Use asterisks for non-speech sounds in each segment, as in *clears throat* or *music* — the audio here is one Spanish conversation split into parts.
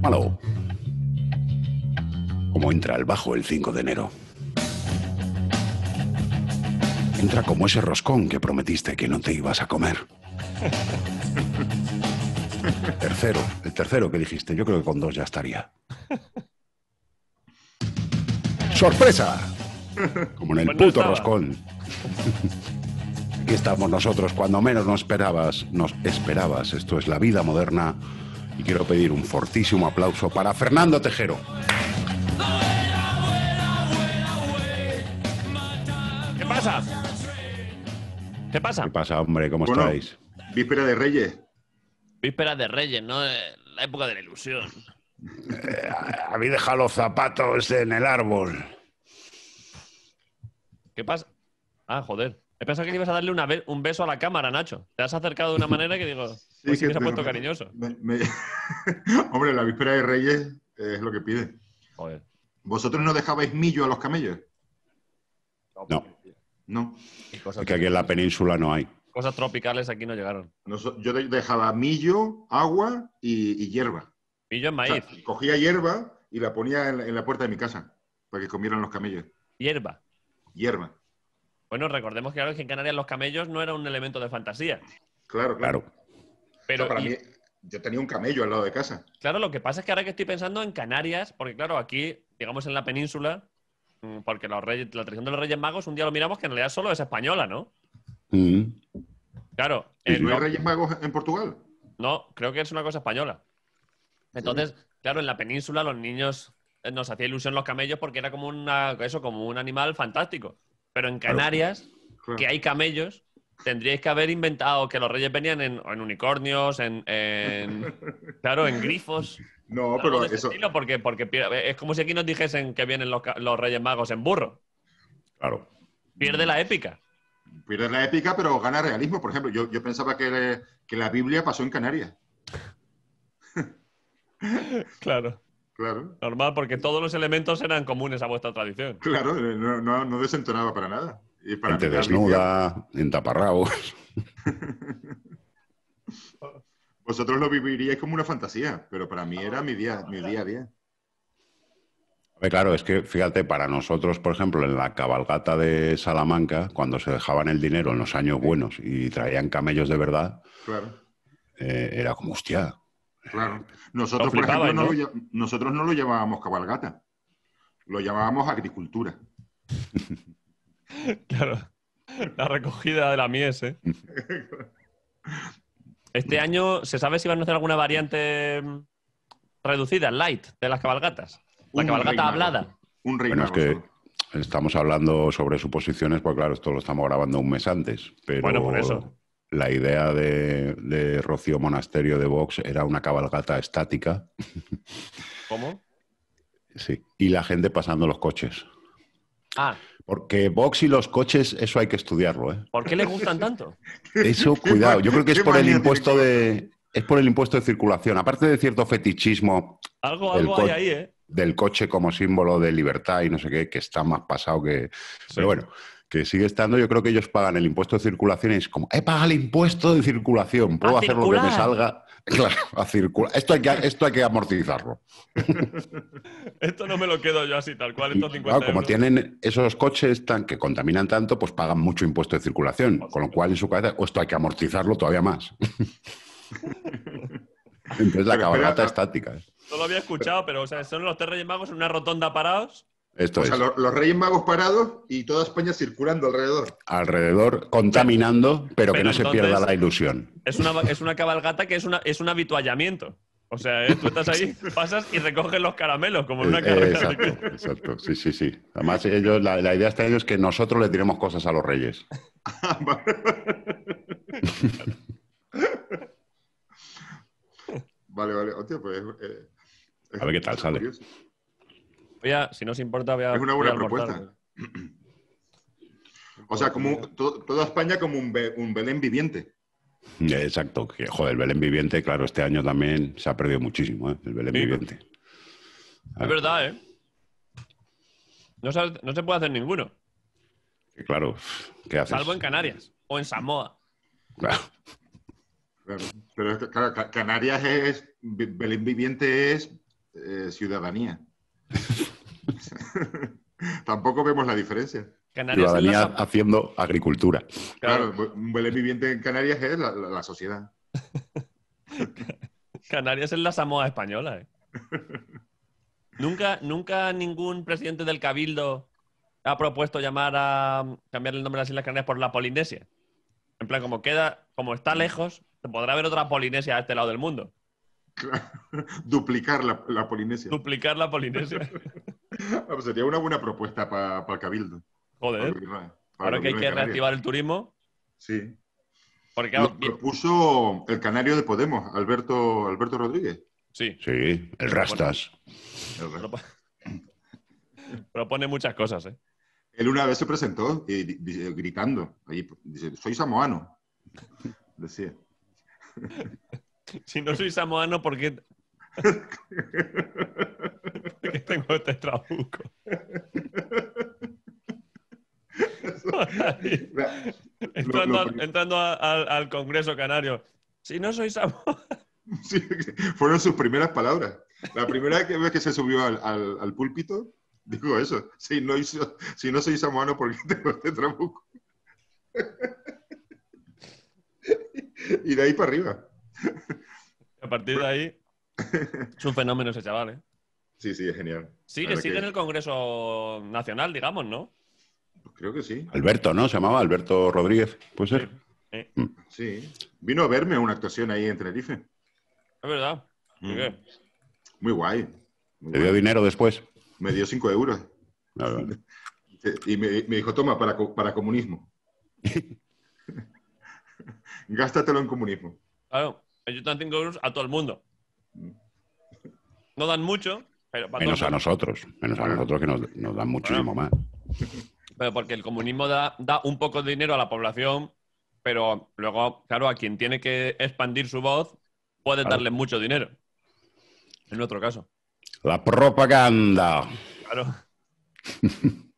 Malo. Como entra el bajo el 5 de enero. Entra como ese roscón que prometiste que no te ibas a comer. *laughs* Tercero, el tercero que dijiste, yo creo que con dos ya estaría. ¡Sorpresa! Como en el puto estaba. roscón. Aquí estamos nosotros cuando menos nos esperabas, nos esperabas. Esto es la vida moderna. Y quiero pedir un fortísimo aplauso para Fernando Tejero. ¿Qué pasa? ¿Qué pasa? ¿Qué pasa, hombre? ¿Cómo Bueno. estáis? Víspera de Reyes. Víspera de Reyes, ¿no? Eh, La época de la ilusión. Habéis dejado los zapatos en el árbol. ¿Qué pasa? Ah, joder. He pensado que le ibas a darle una be- un beso a la cámara, Nacho. Te has acercado de una manera que digo, pues sí que se ha me- puesto cariñoso. me- me- *laughs* Hombre, la víspera de Reyes es lo que pide. Joder. ¿Vosotros no dejabais millo a los camellos? No, No. Es que aquí en la península no hay. cosas tropicales aquí no llegaron. Yo de- dejaba millo, agua y, y hierba. Millo en O sea, maíz, cogía hierba y la ponía en la, en la puerta de mi casa para que comieran los camellos. hierba. Hierba. Bueno, recordemos que, claro, que en Canarias los camellos no era un elemento de fantasía. Claro, claro. Claro. Pero O sea, para y- mí, yo tenía un camello al lado de casa. Claro, lo que pasa es que ahora que estoy pensando en Canarias, porque claro, aquí, digamos en la península, mm, porque los reyes, la tradición de los Reyes Magos, un día lo miramos que en realidad solo es española, ¿no? Mm. Claro, ¿Y en- ¿No hay Reyes Magos en Portugal? no, creo que es una cosa española. Entonces, claro, en la península los niños eh, nos hacía ilusión los camellos porque era como una, eso, como un animal fantástico. Pero en Claro. Canarias, Claro. que hay camellos, tendríais que haber inventado que los reyes venían en, en unicornios, en, en- *laughs* claro, en grifos. No, pero eso. estilo, porque, es como si aquí nos dijesen que vienen los, Reyes Magos en burro. Claro. Pierde la épica. Pierde la épica, pero gana realismo. Por ejemplo, yo, yo pensaba que, que la Biblia pasó en Canarias. *laughs* Claro. Claro, Normal, porque todos los elementos eran comunes a vuestra tradición. claro, no, no, no desentonaba para nada. Y para Gente desnuda, en taparrabos. *laughs* Vosotros lo viviríais como una fantasía, pero para mí era mi día, mi día a día. Claro, es que fíjate, para nosotros, por ejemplo, en la cabalgata de Salamanca, cuando se dejaban el dinero en los años buenos y traían camellos de verdad, Claro, eh, era como, hostia, claro. Nosotros, por ejemplo, no ¿no? lo nosotros no lo llamábamos cabalgata. Lo llamábamos agricultura. *laughs* *laughs* Claro. La recogida de la mies, ¿eh? Este año, ¿se sabe si van a hacer alguna variante mm, reducida, light, de las cabalgatas? La Un cabalgata hablada. Un Bueno, es que estamos hablando sobre suposiciones, pues claro, esto lo estamos grabando un mes antes, pero Bueno, por eso. la idea de, de Rocío Monasterio de Vox era una cabalgata estática, ¿Cómo? *laughs* sí, y la gente pasando los coches. Ah, Porque Vox y los coches, eso hay que estudiarlo, ¿eh? ¿por qué les gustan tanto? Eso, *laughs* cuidado, yo creo que es por el impuesto de... Es por el impuesto de circulación, aparte de cierto fetichismo Algo, algo hay ahí, ¿eh? del coche como símbolo de libertad y no sé qué, que está más pasado que... Pero bueno, que sigue estando, yo creo que ellos pagan el impuesto de circulación y es como, he pagado el impuesto de circulación, puedo hacer lo que me salga. *laughs* Claro, a circular. Esto hay que, esto hay que amortizarlo. *laughs* Esto no me lo quedo yo así, tal cual, estos 50 Claro, como euros. tienen esos coches tan, que contaminan tanto, pues pagan mucho impuesto de circulación. Con lo cual, en su cabeza, "Oh, esto hay que amortizarlo todavía más. *laughs* Entonces, la cabalgata estática. ¿eh? No lo había escuchado, pero o sea, son los tres Reyes Magos en una rotonda parados. Esto O sea, es. los Reyes Magos parados y toda España circulando alrededor. Alrededor, contaminando, pero, que no se pierda la ilusión. Es una, es una cabalgata que es, una, es un habituallamiento. O sea, ¿eh? tú estás ahí, *laughs* pasas y recoges los caramelos, como en una Eh, carrera. exacto, exacto. Sí, sí, sí. Además, ellos, la, la idea este año es que nosotros le tiremos cosas a los reyes. *laughs* *laughs* Vale, vale. Hostia, pues. eh, A ver qué tal sale. curioso. Voy a- si no os importa, voy a. Es una buena propuesta. O sea, como to- toda España como un, Be- un Belén viviente. Exacto. Que, joder, el Belén viviente, claro, este año también se ha perdido muchísimo, ¿eh? El Belén Sí. viviente. Es verdad, ¿eh? No se, no se puede hacer ninguno, claro, ¿qué haces? salvo en Canarias o en Samoa. Claro. Pero es que, claro, Ca- Canarias es. Be- Belén viviente es eh, ciudadanía. *laughs* *laughs* Tampoco vemos la diferencia. Canarias Ciudadanía la, haciendo agricultura. Claro, un Belén viviente en Canarias es la, la- la sociedad. *laughs* Canarias es la Samoa española. ¿eh? *laughs* nunca, nunca ningún presidente del Cabildo ha propuesto llamar a cambiar el nombre de las Islas Canarias por la Polinesia. En plan, como queda, como está lejos, se podrá ver otra Polinesia a este lado del mundo. Duplicar la, la Polinesia. Duplicar la Polinesia. *laughs* Ah, pues sería una buena propuesta para el Cabildo. Para Joder. el para el Ahora que hay que Canarias. reactivar el turismo, Sí. porque claro, Lo propuso el canario de Podemos, Alberto, Alberto Rodríguez. sí, Sí, el rastas. El rey. propo- *laughs* propone muchas cosas, ¿eh? Él una vez se presentó y gritando. Ahí, dice, soy samoano. *laughs* Decía. Si no soy samoano, ¿por qué, ¿por qué tengo este trabuco? entrando al, lo- entrando a- al- al Congreso Canario. Si no soy samoano. *laughs* Sí, fueron sus primeras palabras. La primera que- vez que se subió al, al- al púlpito, dijo eso. Si no, hizo- si no soy samoano, ¿por qué tengo este trabuco? *laughs* y de ahí para arriba. A partir de ahí, es un fenómeno ese chaval, ¿eh? Sí, sí, es genial. Sigue, Claro sigue que- en el Congreso Nacional, digamos, ¿no? Pues creo que sí. Alberto, ¿no? Se llamaba Alberto Rodríguez. ¿Puede ser? Sí. Vino a verme una actuación ahí en Tenerife. Es verdad. ¿Y Mm. qué? Muy guay. Muy ¿Te dio dinero después? Me dio 5 euros. Ah, vale. Y me, me dijo, toma, para, para comunismo. *laughs* *laughs* Gástatelo en comunismo. Claro, ellos dan 5 euros a todo el mundo. No dan mucho, pero Menos a nosotros. Menos a nosotros que nos, nos dan muchísimo más. Pero porque el comunismo da, da un poco de dinero a la población, pero luego, claro, a quien tiene que expandir su voz, puede Claro. darle mucho dinero. En nuestro caso. La propaganda. Claro. *laughs*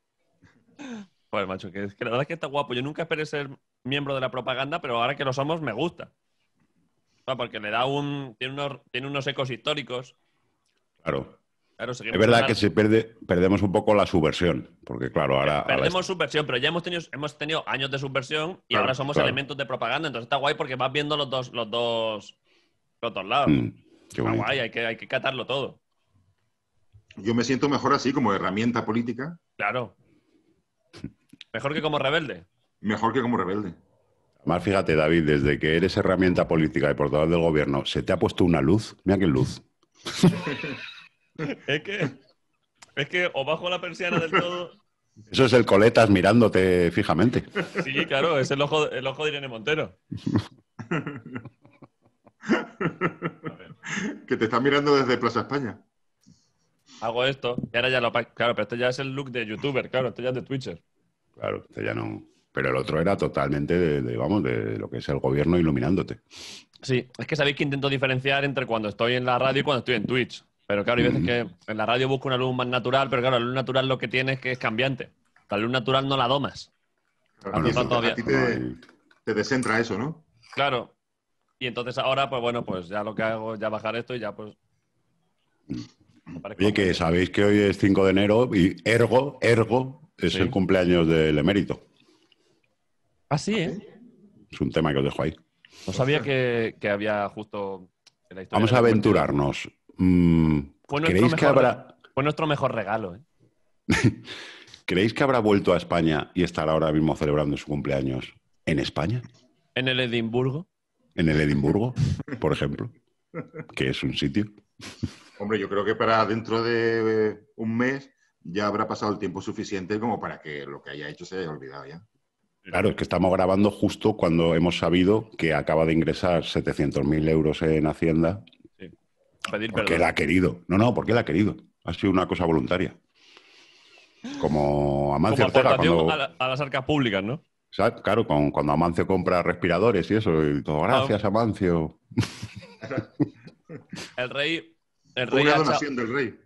Pues, macho, que, es que la verdad es que está guapo. Yo nunca esperé ser miembro de la propaganda, pero ahora que lo somos, me gusta. Porque le da un. Tiene unos, tiene unos ecos históricos. Claro. Es verdad que se pierde, perdemos un poco la subversión. Porque, claro, ahora. ahora Perdemos subversión, pero ya hemos tenido, hemos tenido años de subversión y Claro, ahora somos claro. elementos de propaganda. Entonces está guay porque vas viendo los dos, los dos, los dos lados. Mm, qué Está guay, hay que, hay que catarlo todo. Yo me siento mejor así, como herramienta política, Claro. Mejor que como rebelde. mejor que como rebelde. Además, fíjate, David, desde que eres herramienta política y portador del gobierno, ¿se te ha puesto una luz? Mira qué luz. *laughs* Es que, es que o bajo la persiana del todo. Eso es el coletas mirándote fijamente. Sí, claro, es el ojo, el ojo de Irene Montero. *laughs* Que te está mirando desde Plaza España. Hago esto y ahora ya lo. Claro, pero esto ya es el look de youtuber, claro, esto ya es de Twitcher. Claro, este ya no. Pero el otro era totalmente de, de, vamos, de lo que es el gobierno iluminándote. Sí, es que sabéis que intento diferenciar entre cuando estoy en la radio y cuando estoy en Twitch. Pero claro, hay veces que en la radio busco una luz más natural, pero claro, la luz natural lo que tiene es que es cambiante. La luz natural no la domas. No eso- todavía. a ti te, te descentra eso, ¿no? Claro. Y entonces ahora, pues bueno, pues ya lo que hago es ya bajar esto y ya pues. Oye, que sabéis que hoy es 5 de enero y ergo, ergo, es Sí. el cumpleaños del emérito. Ah, sí, ¿eh? Es un tema que os dejo ahí. No sabía que, que había justo en la historia. Vamos de a la aventurarnos. Mm, Fue nuestro ¿Creéis que, mejor- habrá, Fue nuestro mejor regalo, ¿eh? *laughs* ¿Creéis que habrá vuelto a España y estará ahora mismo celebrando su cumpleaños en España? En el Edimburgo. ¿En el Edimburgo, por ejemplo? Que es un sitio. *laughs* Hombre, yo creo que para dentro de eh, un mes ya habrá pasado el tiempo suficiente como para que lo que haya hecho se haya olvidado ya. Claro, es que estamos grabando justo cuando hemos sabido que acaba de ingresar 700.000 euros en Hacienda. A pedir Porque perdón. él ha querido. No, no, porque él ha querido. Ha sido una cosa voluntaria. Como Amancio Como Ortega, cuando, a, la- a las arcas públicas, ¿no? ¿sabes? Claro, con- cuando Amancio compra respiradores y eso, y todo. Gracias, Amancio. El rey, el rey Una ha echado, donación del rey.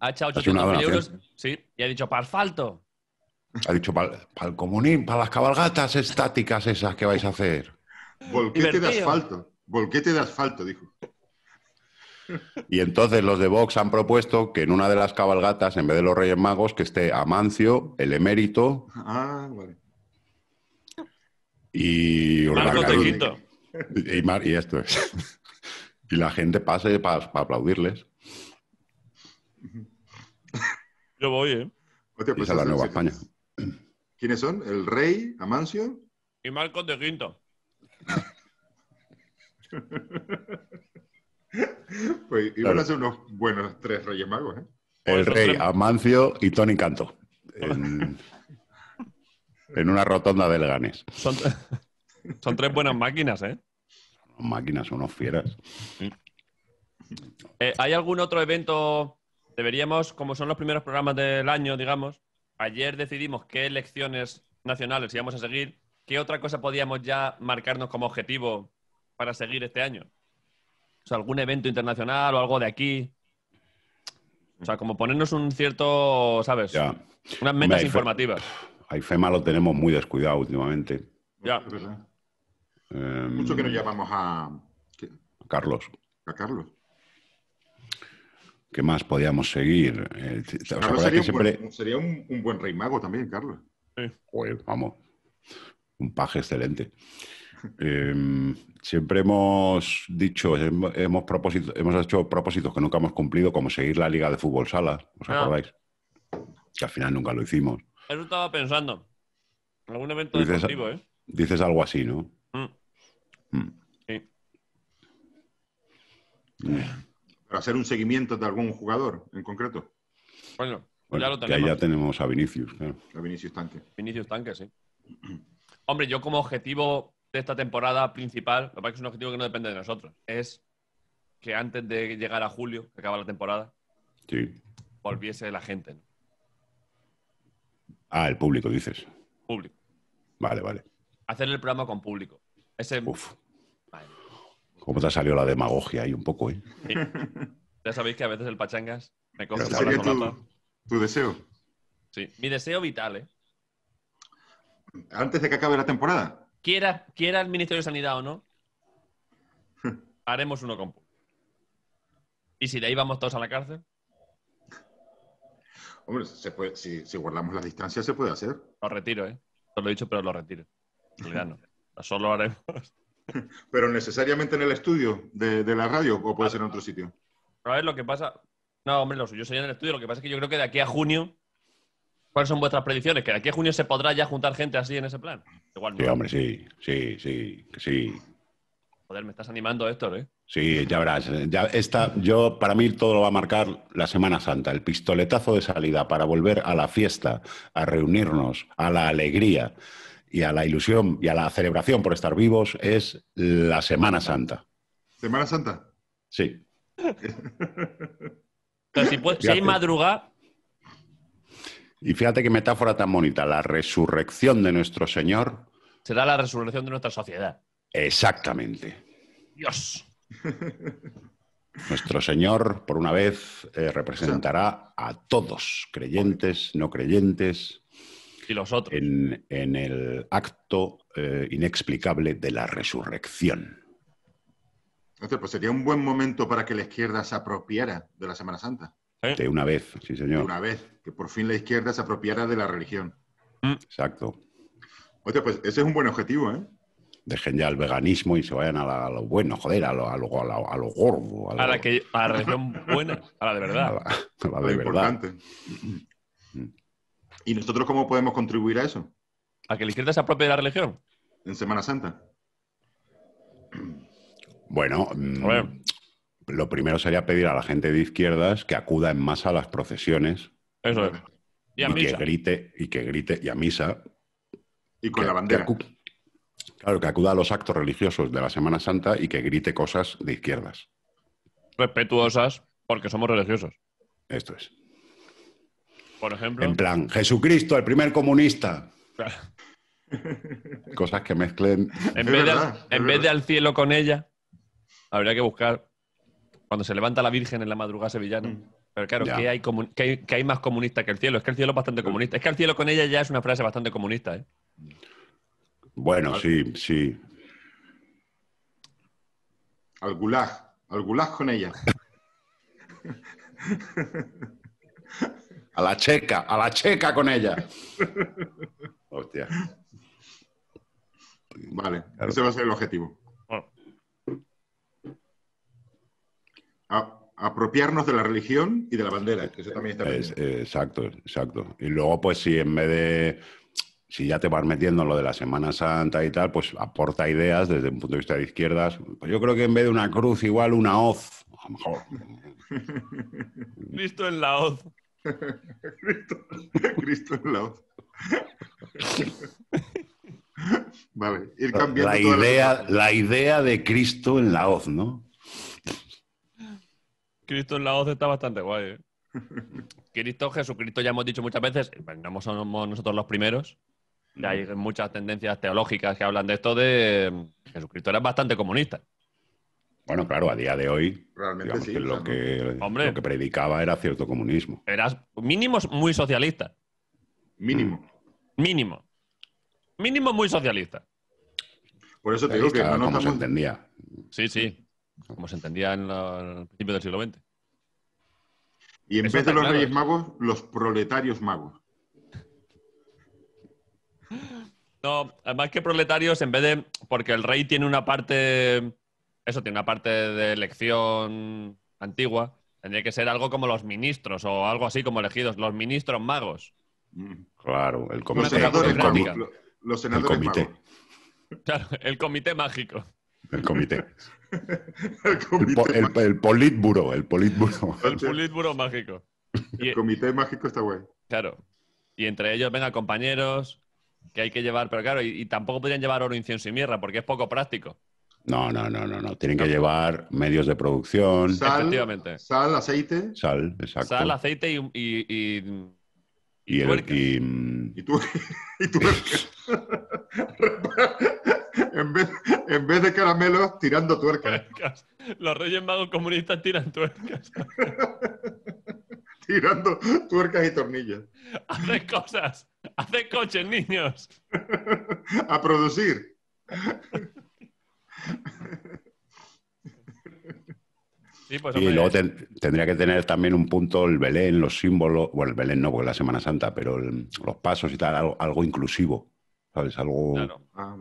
ha echado Ha sido una 800.000 euros. donación. Sí, y ha dicho, para asfalto. Ha dicho para el comunismo, para las cabalgatas estáticas esas que vais a hacer. Volquete de Divertido. asfalto. Volquete de asfalto, dijo. Y entonces los de Vox han propuesto que en una de las cabalgatas, en vez de los Reyes Magos, que esté Amancio, el emérito Ah, vale. y Urdangarín. Y, Mar- y esto es. *laughs* Y la gente pase para aplaudirles. Yo voy, ¿eh? Esa es la Nueva España. ¿Quiénes son? El rey, Amancio. Y Marcos de Quinto. *laughs* Pues iban Claro. a ser unos buenos tres reyes magos, ¿eh? El rey, tres- Amancio y Tony Canto. En, *laughs* en una rotonda de Leganés. Son, *laughs* son tres buenas máquinas, ¿eh? Unas máquinas, unos fieras. Eh, ¿Hay algún otro evento? Deberíamos, como son los primeros programas del año, digamos, ayer decidimos qué elecciones nacionales íbamos a seguir. ¿Qué otra cosa podíamos ya marcarnos como objetivo para seguir este año? O sea, algún evento internacional o algo de aquí. O sea, como ponernos un cierto, ¿sabes? Ya. Unas metas informativas. A IFEMA lo tenemos muy descuidado últimamente. Ya. Es verdad. Eh, Mucho que nos llamamos a, Carlos, a Carlos. ¿Qué más podíamos seguir? Eh, ¿te- ¿Os Carlos acordáis sería, que un, buen, sería un, un buen rey mago también, Carlos. Joder, vamos, un paje excelente. *laughs* Eh, siempre hemos dicho, hemos, hemos, propósito- hemos hecho propósitos que nunca hemos cumplido, como seguir la Liga de Fútbol Sala, ¿os Ah. acordáis? Que al final nunca lo hicimos. Eso estaba pensando. Algún evento Dices- deportivo, ¿eh? Dices algo así, ¿no? Mm. Mm. Sí. Para hacer un seguimiento de algún jugador en concreto. Bueno, pues Bueno, ya lo que tenemos. ahí ya tenemos a Vinicius, claro. A Vinicius Tanque. Vinicius Tanque, sí. *clears throat* Hombre, yo como objetivo de esta temporada principal, lo que pasa es que es un objetivo que no depende de nosotros, es que antes de llegar a julio, que acaba la temporada, Sí. volviese la gente, ¿no? Ah, el público, dices. público. Vale, vale. Hacer el programa con público. Ese, Uf. Cómo te ha salido la demagogia ahí un poco, ¿eh? sí. Ya sabéis que a veces el pachangas me coge sería tu, tu deseo. Sí. Mi deseo vital, ¿eh? Antes de que acabe la temporada. Quiera, quiera el Ministerio de Sanidad o no, *laughs* haremos uno con público. Y si de ahí vamos todos a la cárcel, Hombre, se puede- si, si guardamos las distancias se puede hacer. lo retiro, ¿eh? Os lo he dicho, pero lo retiro. En realidad no. *laughs* Solo lo haremos. *laughs* Pero necesariamente en el estudio de, de la radio o puede ser en otro sitio. A ver lo que pasa. No, hombre, lo suyo sería en el estudio. Lo que pasa es que yo creo que de aquí a junio. ¿Cuáles son vuestras predicciones? ¿Que de aquí a junio se podrá ya juntar gente así en ese plan? Igual no. Sí, hombre, sí, sí, sí. Joder, me estás animando, Héctor, ¿eh? Sí, ya verás. Ya esta, yo, para mí todo lo va a marcar la Semana Santa, el pistoletazo de salida para volver a la fiesta, a reunirnos, a la alegría y a la ilusión y a la celebración por estar vivos es la Semana Santa. Semana Santa. Sí. Sea, si, puede- si hay madrugada, Y fíjate qué metáfora tan bonita, la resurrección de nuestro Señor. será la resurrección de nuestra sociedad. Exactamente. Dios. *laughs* Nuestro Señor, por una vez, eh, representará a todos, creyentes, no creyentes, Y los otros. en, en el acto eh, inexplicable de la resurrección. Entonces, pues sería un buen momento para que la izquierda se apropiara de la Semana Santa. ¿eh? De una vez, sí, De señor. una vez, que por fin la izquierda se apropiara de la religión. Exacto. Hostia, pues ese es un buen objetivo, ¿eh? Dejen ya el veganismo y se vayan a, la- a lo bueno, joder, a lo, a lo, a lo- a lo gordo. A, lo- A la, que, a la religión buena, a la de a verdad. la- *laughs* a la Lo de verdad. importante. ¿Y nosotros cómo podemos contribuir a eso A que la izquierda se apropie de la religión. en Semana Santa? Bueno, mm, A ver. lo primero sería pedir a la gente de izquierdas que acuda en masa a las procesiones Eso es. Y a y que misa. grite, y que grite, y a misa. Y con que- la bandera. que claro, que acuda a los actos religiosos de la Semana Santa y que grite cosas de izquierdas. Respetuosas, porque somos religiosos. Esto es. Por ejemplo. En plan, Jesucristo, el primer comunista. Claro. *laughs* Cosas que mezclen. En vez, de, verdad, al, es en vez verdad. de al cielo con ella, habría que buscar cuando se levanta la Virgen en la madrugada sevillana. Mm. Pero claro. ¿qué hay, comu- qué hay, qué hay más comunista que el cielo? Es que el cielo es bastante comunista. Es que al cielo con ella ya es una frase bastante comunista. ¿eh? Bueno, sí, sí. Al gulag. Al gulag con ella. *laughs* A la checa, a la checa con ella. Hostia. Vale, Claro. ese va a ser el objetivo. Bueno, A- apropiarnos de la religión y de la bandera. que Eso también está Es- exacto, exacto. Y luego, pues, si en vez de. Si ya te vas metiendo en lo de la Semana Santa y tal, pues aporta ideas desde un punto de vista de izquierdas. Pues yo creo que en vez de una cruz, igual una hoz. A lo mejor. *laughs* Listo en la hoz. Cristo, Cristo en la hoz. Vale, ir cambiando La idea, la idea de Cristo en la hoz, ¿no? Cristo en la hoz está bastante guay. ¿eh? Cristo, Jesucristo, ya hemos dicho muchas veces, no somos nosotros los primeros. Ya hay muchas tendencias teológicas que hablan de esto de Jesucristo era bastante comunista. Bueno, claro, a día de hoy, Realmente digamos sí. que lo, que, Hombre. lo que predicaba era cierto comunismo. Eras mínimo muy socialista. Mínimo. Mínimo. Mínimo muy socialista. Por eso te digo que no nos como se entendía. Sí, sí. Como se entendía en los principios del siglo XX. Y en Eso vez de los claro. Reyes Magos, los proletarios magos. No, además que proletarios, en vez de. Porque el rey tiene una parte. Eso, tiene una parte de elección antigua. Tendría que ser algo como los ministros o algo así como elegidos. Los ministros magos. Mm. Claro, el comité. senadores El, magos. Los senadores comité. magos. Claro, el comité mágico. el comité. El *laughs* El, comité, el, mágico. el politburo, el politburo. *laughs* El politburo mágico. Y, El comité mágico está guay. claro. Y entre ellos, venga, compañeros, que hay que llevar. Pero claro, y, y tampoco podrían llevar oro, incienso y mirra, porque es poco práctico. No, no, no, no, no. Tienen que llevar medios de producción, Sal, Efectivamente. sal, aceite sal, exacto. Sal, aceite y- y- y y, el- tuerca. y, y tú, *laughs* y tú *laughs* en, vez, en vez de caramelos, tirando tuercas. tuercas. Los reyes magos comunistas tiran tuercas. *laughs* Tirando tuercas y tornillos. Haced cosas. Haced coches, niños. A producir. Sí, pues y hombre, luego ten- tendría que tener también un punto el Belén, los símbolos, bueno, el Belén no, porque es la Semana Santa, pero el- los pasos y tal, algo, algo inclusivo, ¿sabes? Algo, claro, Ah.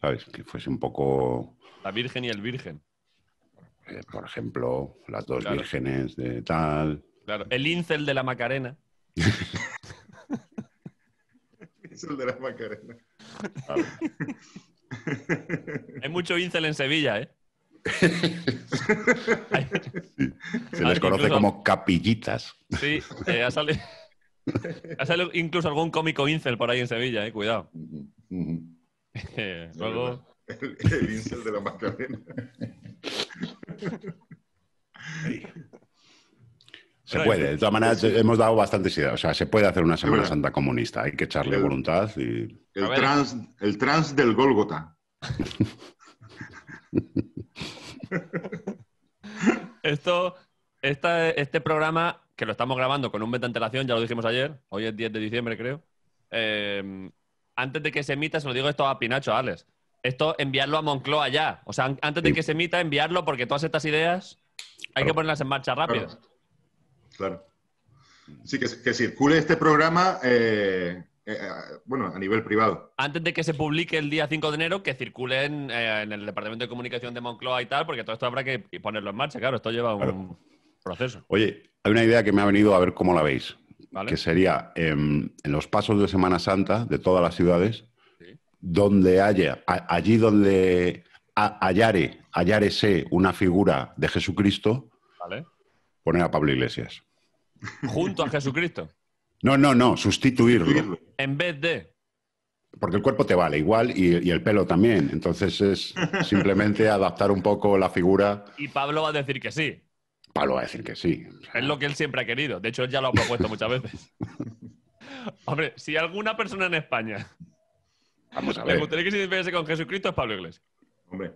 ¿sabes? Que fuese un poco, la Virgen y el Virgen. eh, por ejemplo, las dos Claro. vírgenes de tal. Claro. El incel de la Macarena. *laughs* El de la Macarena. *laughs* Hay mucho incel en Sevilla, ¿eh? *laughs* Se les conoce incluso- como capillitas. sí, eh, ha, salido, *laughs* ha salido incluso algún cómico incel por ahí en Sevilla, ¿eh? Cuidado. Eh, luego, El, el incel de la Macarena. Se puede, de todas maneras hemos dado bastantes ideas. O sea, se puede hacer una Semana. Santa comunista, hay que echarle El- voluntad y. El trans, el trans del Gólgota. *laughs* Esto, esta- este programa, que lo estamos grabando con un mes de antelación, ya lo dijimos ayer, hoy es 10 de diciembre, creo. Eh, antes de que se emita, se lo digo esto a Pinacho, a Alex. Esto, enviarlo a Moncloa ya. O sea, an- antes de que se emita, enviarlo porque todas estas ideas hay Claro. que ponerlas en marcha rápido. Claro. Claro. Sí, que, que circule este programa, eh, eh, bueno, a nivel privado. Antes de que se publique el día 5 de enero, que circule en, eh, en el Departamento de Comunicación de Moncloa y tal, porque todo esto habrá que ponerlo en marcha. Claro, esto lleva un Claro. proceso. Oye, hay una idea que me ha venido a ver cómo la veis. ¿vale? Que sería em, en los pasos de Semana Santa de todas las ciudades, Sí. donde haya, a- allí donde ha- hallare, hallárese una figura de Jesucristo, ¿Vale? Poner a Pablo Iglesias. Junto a Jesucristo. No, no, no, sustituirlo. En vez de. Porque el cuerpo te vale igual y, y el pelo también. Entonces es simplemente adaptar un poco la figura. Y Pablo va a decir que sí. Pablo va a decir que sí. O sea, Es lo que él siempre ha querido. De hecho, él ya lo ha propuesto muchas veces. *laughs* Hombre, si alguna persona en España Vamos a le ver. gustaría que se con Jesucristo es Pablo Iglesias. Hombre.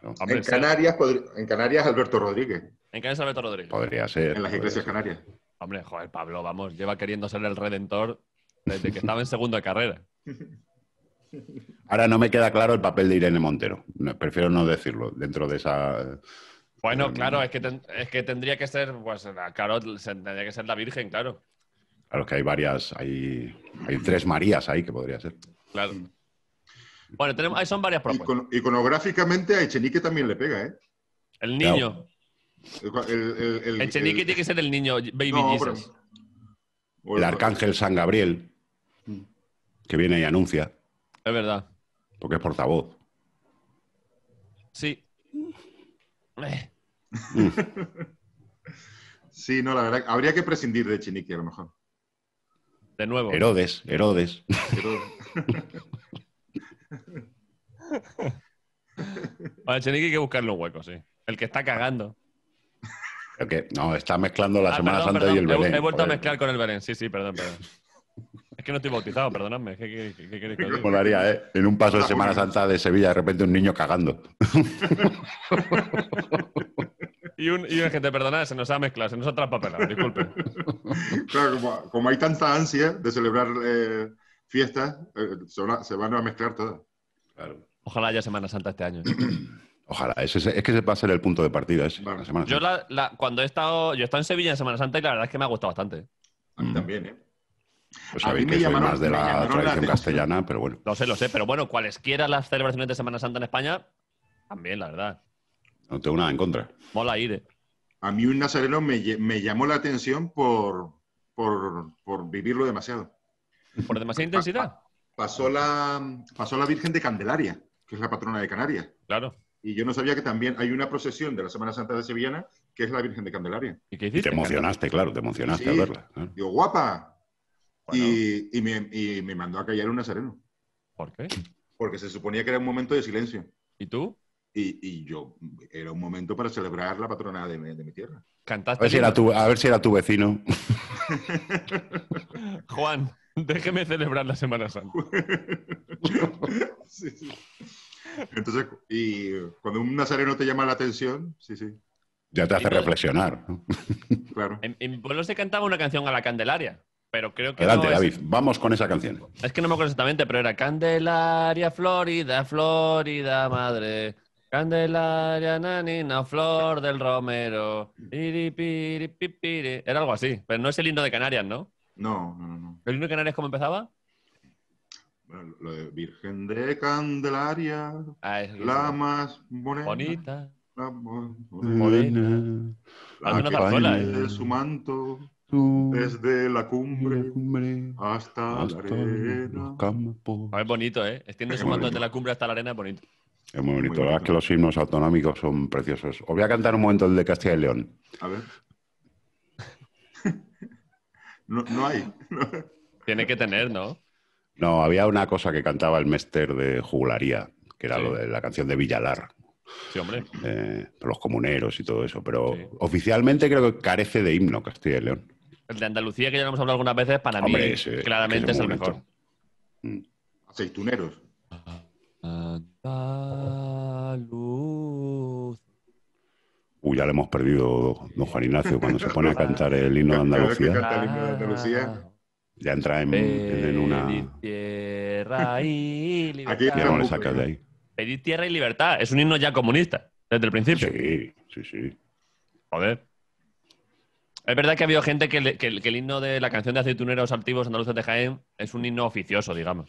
Claro, Hombre, En Canarias, en Canarias, Alberto Rodríguez, En Canarias Alberto Rodríguez. Podría ser. en las iglesias canarias. Hombre, joder, Pablo, vamos, lleva queriendo ser el redentor desde que estaba en segundo de carrera. Ahora no me queda claro el papel de Irene Montero. No, prefiero no decirlo dentro de esa. Bueno, Mm. claro, es que, ten- es que tendría que ser, pues, la- claro, tendría que ser la Virgen, claro. Claro que hay varias, hay, hay tres Marías ahí que podría ser. Claro. Bueno, tenemos, ahí son varias propuestas. Icon- iconográficamente a Echenique también le pega, ¿eh? El niño. El, el, el, el- Echenique el- tiene que ser el niño, Baby No, pero- Jesus. El arcángel San Gabriel, que viene y anuncia, Es verdad. porque es portavoz. Sí. *laughs* Sí, no, la verdad, habría que prescindir de Echenique a lo mejor. de nuevo. Herodes, Herodes. Pero- *laughs* A Echenique hay que buscarle un hueco, sí. El que está cagando. Que, no, está mezclando la Ah, Semana perdón, Santa perdón, y el he- Belén. He, vuelto a mezclar con el Belén. Sí, sí, perdón, perdón. Es que no estoy bautizado, perdonadme. ¿Qué, qué, qué- qué queréis que os? Molaría, ¿eh? En un paso de Semana Santa de Sevilla, de repente un niño cagando. Y un, y un gente, perdonad, se nos ha mezclado, se nos ha traspapelado, disculpe. claro, como, como hay tanta ansia de celebrar eh, fiestas, eh, se, van a, se van a mezclar todas. Claro. Ojalá haya Semana Santa este año. *clears throat* Ojalá, es- es que ese va a ser el punto de partida, ese, Vale. la Semana Yo Santa. la, la- cuando he estado, yo he estado en Sevilla en Semana Santa y la verdad es que me ha gustado bastante. A mí Mm. también, ¿eh? Pues a sabéis mí me que soy llamaron- más de la tradición castellana, pero bueno, Lo sé, lo sé, pero bueno, cualesquiera las celebraciones de Semana Santa en España, también, la verdad. no tengo nada en contra. Mola ir. eh. A mí un nazareno me, llamó la atención por, por, por vivirlo demasiado. Por demasiada intensidad. Pasó la, pasó la Virgen de Candelaria, que es la patrona de Canarias. Claro. Y yo no sabía que también hay una procesión de la Semana Santa de Sevillana que es la Virgen de Candelaria. ¿Y qué Y hiciste? te emocionaste, claro, te emocionaste Sí. al verla. Digo, guapa. Bueno, Y, y me, y me mandó a callar un nazareno, ¿Por qué? porque se suponía que era un momento de silencio. ¿Y tú? Y, y yo, era un momento para celebrar la patrona de mi, de mi tierra. A ¿Cantaste? ver, si era tu, a ver si era tu vecino. *laughs* *laughs* Juan, *laughs* déjeme celebrar la Semana Santa. *laughs* Sí, sí. Entonces, y cuando un nazareno te llama la atención, sí, sí, Ya te hace reflexionar. ¿no? *laughs* claro. En, en mi pueblo se cantaba una canción a la Candelaria, pero creo que Adelante, no es- David, vamos con esa canción. Es que no me acuerdo exactamente, pero era Candelaria, Florida, Florida, madre. Candelaria, nanina, flor del romero. Era algo así, pero no es el himno de Canarias, ¿no? No, no, no, no. ¿El himno de Canarias cómo empezaba? Bueno, lo de Virgen de Candelaria, Ah, es la más morena. bonita. La más Morena. morena. La que zarzuela, bañe ¿eh? de su manto Tú, desde la cumbre cumbre, hasta hasta la arena. campos. Ah, es bonito, ¿eh? Extiende su manto bonito. desde la cumbre hasta la arena, es bonito. Es muy bonito. Muy La verdad es bonito. que los himnos autonómicos son preciosos. Os voy a cantar un momento el de Castilla y León. A ver. No, no hay. Tiene que tener, ¿no? No, había una cosa que cantaba el Mester de Jugularía, que era Sí. lo de la canción de Villalar, Sí, hombre. eh, los comuneros y todo eso. Pero Sí. oficialmente creo que carece de himno Castilla y León. El de Andalucía, que ya lo hemos hablado algunas veces, para Hombre, mí ese- claramente es el mejor. Mm. Aceituneros. Andaluz. Uy, ya le hemos perdido don Juan Ignacio cuando se pone a cantar el himno de *laughs* Andalucía. canta el himno de Andalucía. Ya entra en, en- en una... Pedir tierra y libertad. Aquí Ya no le Tampoco, sacas de ahí. Pedir tierra y libertad. Es un himno ya comunista, desde el principio. Sí, sí, sí. Joder. Es verdad que ha habido gente que, le- que el- que el himno de la canción de aceituneros altivos andaluces de Jaén es un himno oficioso, digamos.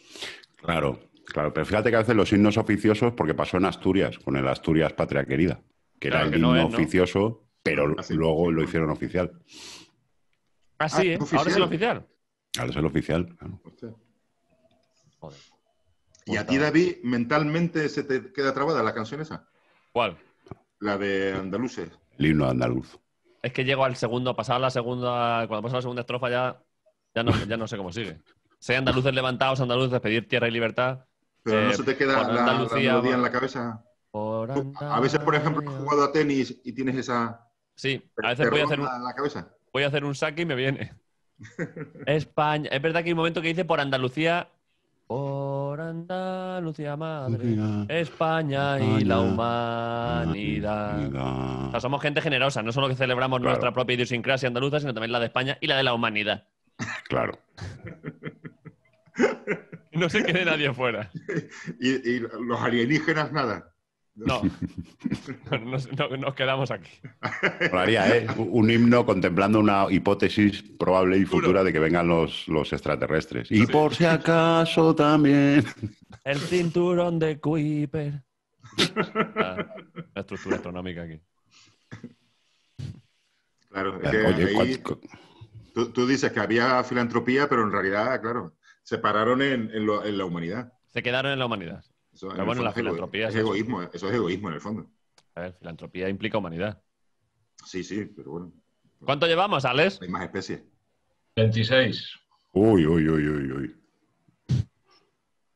Claro, claro. Pero fíjate que a veces los himnos oficiosos, porque pasó en Asturias, con el Asturias Patria Querida, que Claro, era el que no himno es, ¿no? oficioso, pero Ah, luego lo hicieron oficial. Ah, sí, ¿eh? ¿oficial? Ahora es el oficial. Ahora es el oficial. claro. Joder. Y a ti, David, mentalmente se te queda trabada la canción esa. ¿Cuál? La de Andaluces. El himno andaluz. Es que llego al segundo, pasada la segunda, cuando pasa la segunda estrofa ya, ya, no, ya no sé cómo sigue. Sé andaluces levantados, andaluces, pedir tierra y libertad. Pero Eh, no se te queda la, la Andalucía, melodía en la cabeza. Por A veces, por ejemplo, has jugado a tenis y tienes esa. Sí, a veces voy a, hacer un, ronda la cabeza. voy a hacer un saque y me viene. *laughs* España. Es verdad que hay un momento que dice por Andalucía. Por Andalucía, madre. España y la humanidad. O sea, somos gente generosa, no solo que celebramos Claro. nuestra propia idiosincrasia andaluza, sino también la de España y la de la humanidad. Claro. *laughs* No se quede nadie fuera. *laughs* Y, y los alienígenas, nada. No. *laughs* nos, no- nos quedamos aquí. Molaría, ¿eh? Un himno contemplando una hipótesis probable y futura de que vengan los, los extraterrestres. Y por si acaso también. El cinturón de Kuiper. Ah, la estructura astronómica aquí. Claro, es que Oye, ahí cuat- tú, tú dices que había filantropía, pero en realidad, claro, se pararon en, en lo- en la humanidad. Se quedaron en la humanidad. Eso, Pero bueno, fondo la filantropía es es egoísmo, eso es egoísmo en el fondo. A ver, filantropía implica humanidad. Sí, sí, pero bueno, ¿Cuánto llevamos, Alex? hay más especies. 26. Uy, uy, uy, uy, uy.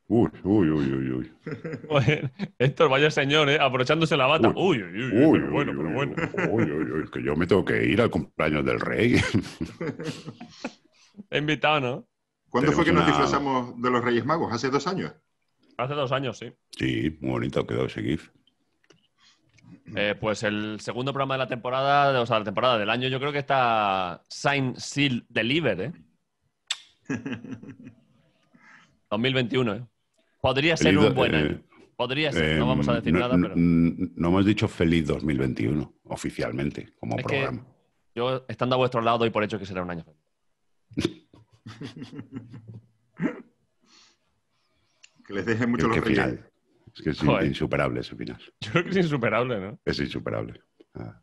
Uy, uy, uy, uy, uy. Héctor, vaya señor, ¿eh? Aprovechándose la bata. Uy. Uy, uy, uy, Uy, pero bueno, uy, pero uy, bueno. Uy, uy, uy, que yo me tengo que ir al cumpleaños del rey. He invitado, ¿no? ¿Cuándo fue que nos disfrazamos de los Reyes Magos? ¿Hace dos años? Hace dos años, sí. Sí, muy bonito quedó ese GIF. Eh, pues el segundo programa de la temporada, o sea, la temporada del año, yo creo que está Sign, Seal, Deliver, ¿eh? *laughs* 2021, ¿eh? Podría ser un buen do- año. eh, Podría ser, Eh, no vamos a decir no, nada, pero no hemos dicho feliz 2021 oficialmente como Es que- programa. yo, estando a vuestro lado, doy por hecho que será un año feliz. *laughs* Que les dejen mucho ¿Qué los Reyes. final? Es que es Joder. insuperable ese final. Yo creo que es insuperable, ¿no? Es insuperable. Ah.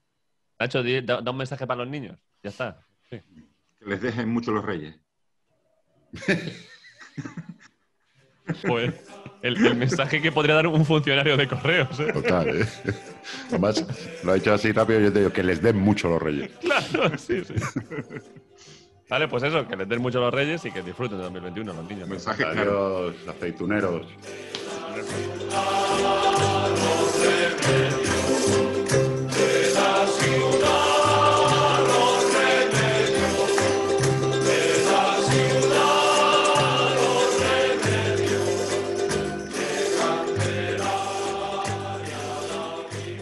Nacho, di- da, da un mensaje para los niños. Ya está. Sí. Que les dejen mucho los Reyes. *laughs* Pues el, el mensaje que podría dar un funcionario de correos, ¿eh? Total, ¿eh? Además, lo ha hecho así rápido y yo te digo que les den mucho los reyes. Claro, sí, sí. Vale, pues eso, que les den mucho los reyes y que disfruten de 2021 los niños. ¿no? Mensaje claro. Adiós, aceituneros.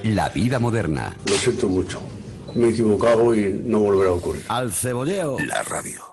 La vida moderna. Lo siento mucho. Me he equivocado y no volverá a ocurrir. Al cebolleo. La radio.